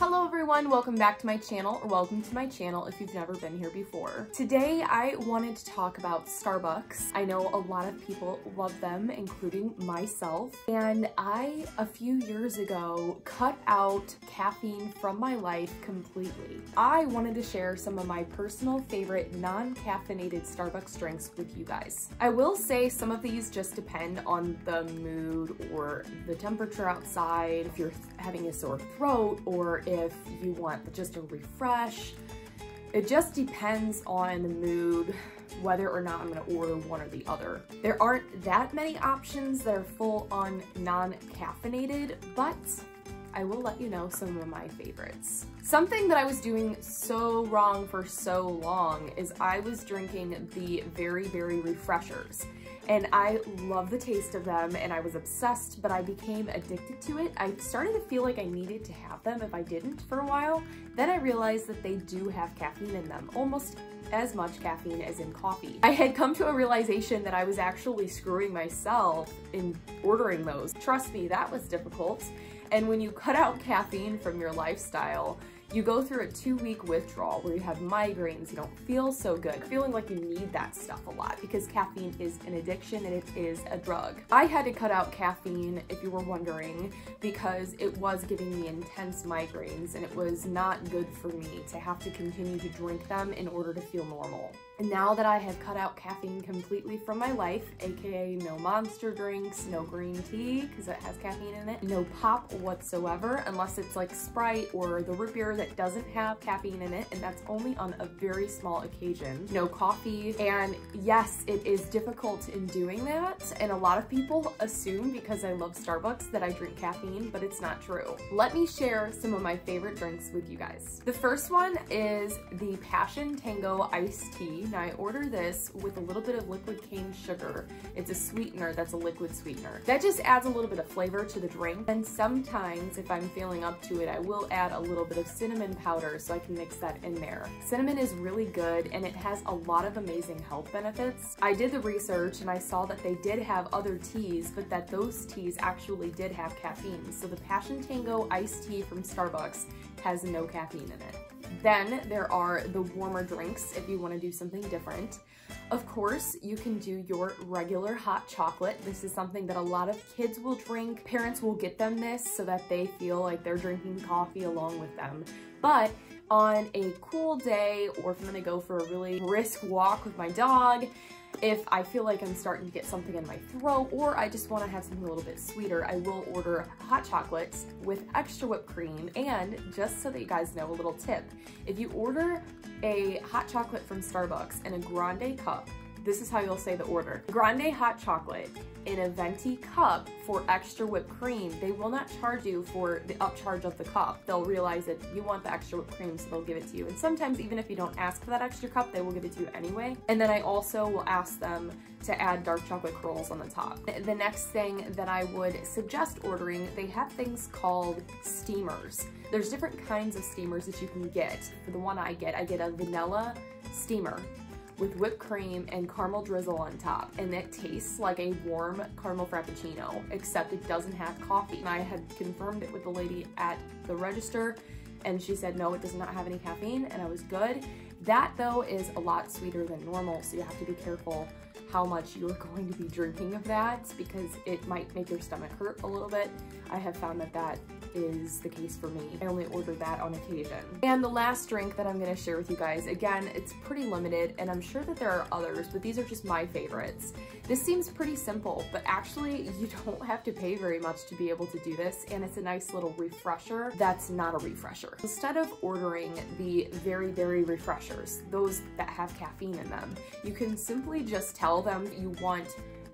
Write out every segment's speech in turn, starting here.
Hello everyone, welcome back to my channel, or welcome to my channel if you've never been here before. Today I wanted to talk about Starbucks. I know a lot of people love them, including myself, and I, a few years ago, cut out caffeine from my life completely. I wanted to share some of my personal favorite non-caffeinated Starbucks drinks with you guys. I will say some of these just depend on the mood or the temperature outside, if you're having a sore throat, or if you want just a refresh. It just depends on the mood, whether or not I'm gonna order one or the other. There aren't that many options that are full on non-caffeinated, but I will let you know some of my favorites. Something that I was doing so wrong for so long is I was drinking the Very Berry Refreshers and I love the taste of them and I was obsessed, but I became addicted to it. I started to feel like I needed to have them if I didn't for a while. Then I realized that they do have caffeine in them, almost as much caffeine as in coffee. I had come to a realization that I was actually screwing myself in ordering those. Trust me, that was difficult. And when you cut out caffeine from your lifestyle, you go through a two week withdrawal where you have migraines, you don't feel so good, feeling like you need that stuff a lot because caffeine is an addiction and it is a drug. I had to cut out caffeine, if you were wondering, because it was giving me intense migraines and it was not good for me to have to continue to drink them in order to feel normal. And now that I have cut out caffeine completely from my life, aka no monster drinks, no green tea, because it has caffeine in it, no pop whatsoever, unless it's like Sprite or the root beer that doesn't have caffeine in it, and that's only on a very small occasion. No coffee, and yes, it is difficult in doing that, and a lot of people assume because I love Starbucks that I drink caffeine, but it's not true. Let me share some of my favorite drinks with you guys. The first one is the Passion Tango Iced Tea. Now I order this with a little bit of liquid cane sugar. It's a sweetener that's a liquid sweetener. That just adds a little bit of flavor to the drink. And sometimes if I'm feeling up to it, I will add a little bit of cinnamon powder so I can mix that in there. Cinnamon is really good and it has a lot of amazing health benefits. I did the research and I saw that they did have other teas, but that those teas actually did have caffeine. So the Passion Tango iced tea from Starbucks has no caffeine in it. Then there are the warmer drinks if you want to do something different. Of course, you can do your regular hot chocolate. This is something that a lot of kids will drink. Parents will get them this so that they feel like they're drinking coffee along with them. But on a cool day, or if I'm gonna go for a really brisk walk with my dog, if I feel like I'm starting to get something in my throat or I just want to have something a little bit sweeter, I will order hot chocolates with extra whipped cream. And just so that you guys know, a little tip, if you order a hot chocolate from Starbucks in a grande cup, this is how you'll say the order. Grande hot chocolate in a venti cup for extra whipped cream. They will not charge you for the upcharge of the cup. They'll realize that you want the extra whipped cream, so they'll give it to you. And sometimes even if you don't ask for that extra cup, they will give it to you anyway. And then I also will ask them to add dark chocolate curls on the top. The next thing that I would suggest ordering, they have things called steamers. There's different kinds of steamers that you can get. For the one I get, I get a vanilla steamer with whipped cream and caramel drizzle on top. And it tastes like a warm caramel frappuccino, except it doesn't have coffee. And I had confirmed it with the lady at the register and she said, no, it does not have any caffeine and I was good. That though is a lot sweeter than normal, so you have to be careful how much you're going to be drinking of that because it might make your stomach hurt a little bit. I have found that that is the case for me. I only order that on occasion. And the last drink that I'm gonna share with you guys, again, it's pretty limited and I'm sure that there are others, but these are just my favorites. This seems pretty simple, but actually you don't have to pay very much to be able to do this and it's a nice little refresher that's not a refresher. Instead of ordering the Very Berry refreshers, those that have caffeine in them, you can simply just tell them you want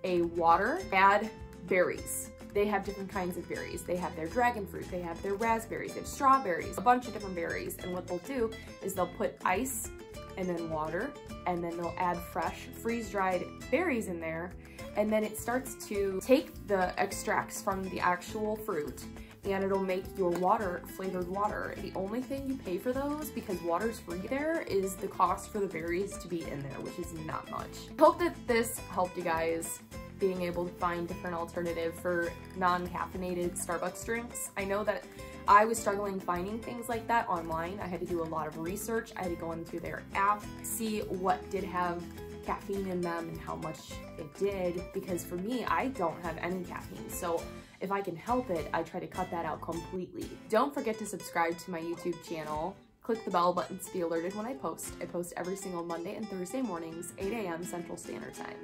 a water, add berries they have different kinds of berries. They have their dragon fruit, they have their raspberries, they have strawberries, a bunch of different berries. And what they'll do is they'll put ice and then water, and then they'll add fresh freeze-dried berries in there. And then it starts to take the extracts from the actual fruit and it'll make your water flavored water. The only thing you pay for those, because water's free there, is the cost for the berries to be in there, which is not much. Hope that this helped you guys being able to find different alternative for non-caffeinated Starbucks drinks. I know that I was struggling finding things like that online. I had to do a lot of research. I had to go into their app, see what did have caffeine in them and how much it did because for me, I don't have any caffeine. So if I can help it, I try to cut that out completely. Don't forget to subscribe to my YouTube channel. Click the bell button to be alerted when I post. I post every single Monday and Thursday mornings, 8 a.m. Central Standard Time.